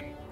game.